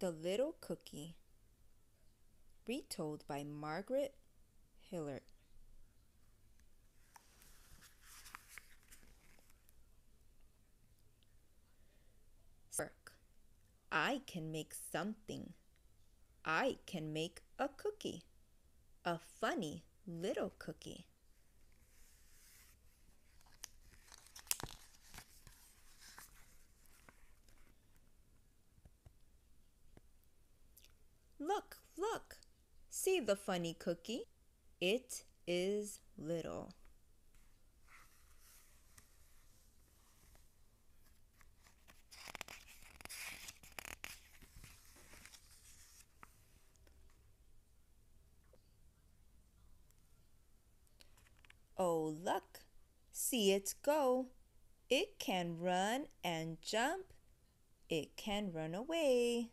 The Little Cookie. Retold by Margaret Hillert. I can make something. I can make a cookie. A funny little cookie. Look, look! See the funny cookie? It is little. Oh, look! See it go! It can run and jump. It can run away.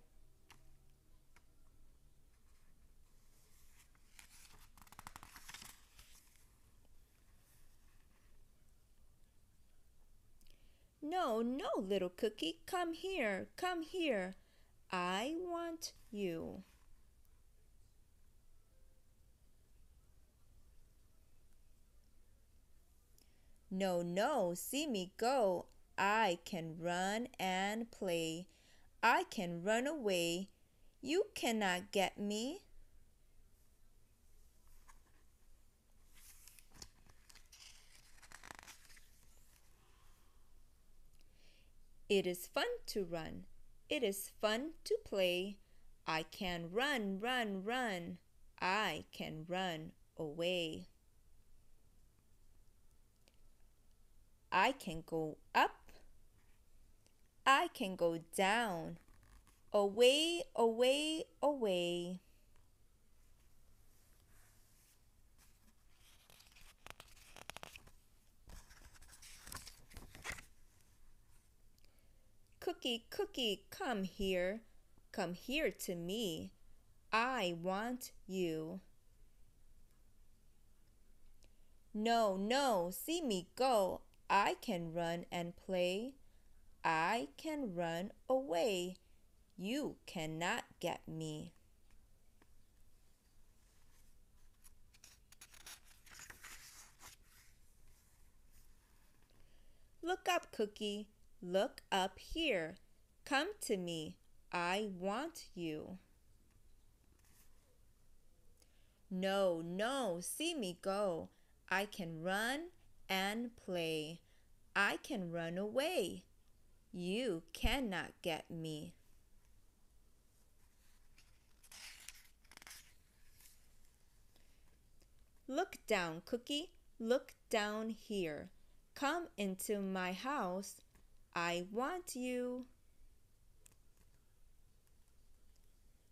No, no, little cookie, come here, come here. I want you. No, no, see me go. I can run and play. I can run away. You cannot get me. It is fun to run. It is fun to play. I can run, run, run. I can run away. I can go up. I can go down. Away, away, away. Cookie, cookie, come here. Come here to me. I want you. No, no, see me go. I can run and play. I can run away. You cannot get me. Look up, Cookie. Look up here. Come to me. I want you. No, no, see me go. I can run and play. I can run away. You cannot get me. Look down, Cookie. Look down here. Come into my house. I want you.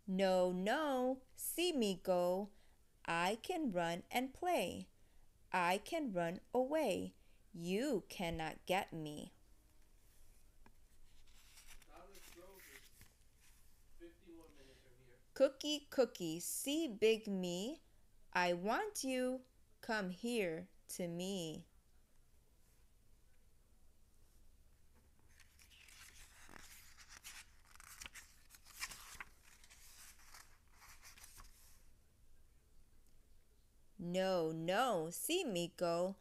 No, no, see me go. I can run and play. I can run away. You cannot get me. Cookie, cookie, see big me. I want you. Come here to me. No, no, see me go.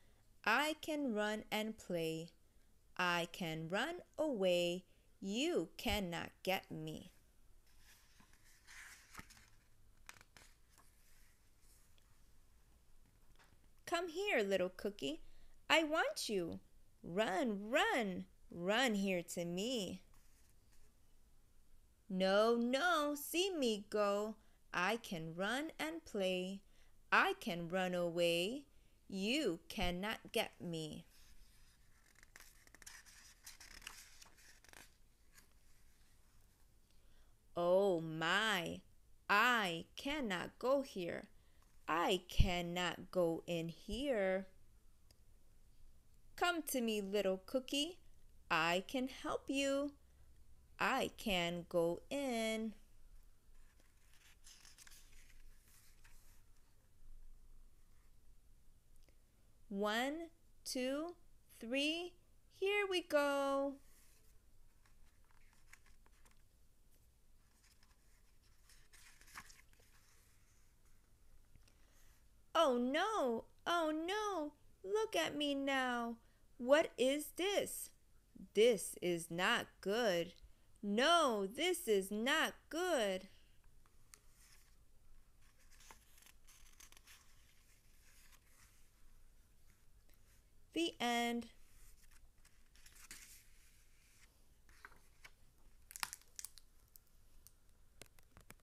I can run and play. I can run away. You cannot get me. Come here, little cookie. I want you. Run, run, run here to me. No, no, see me go. I can run and play. I can run away. You cannot get me. Oh my, I cannot go here. I cannot go in here. Come to me, little cookie. I can help you. I can go in. One, two, three, here we go. Oh no, oh no, look at me now. What is this? This is not good. No, this is not good. The end.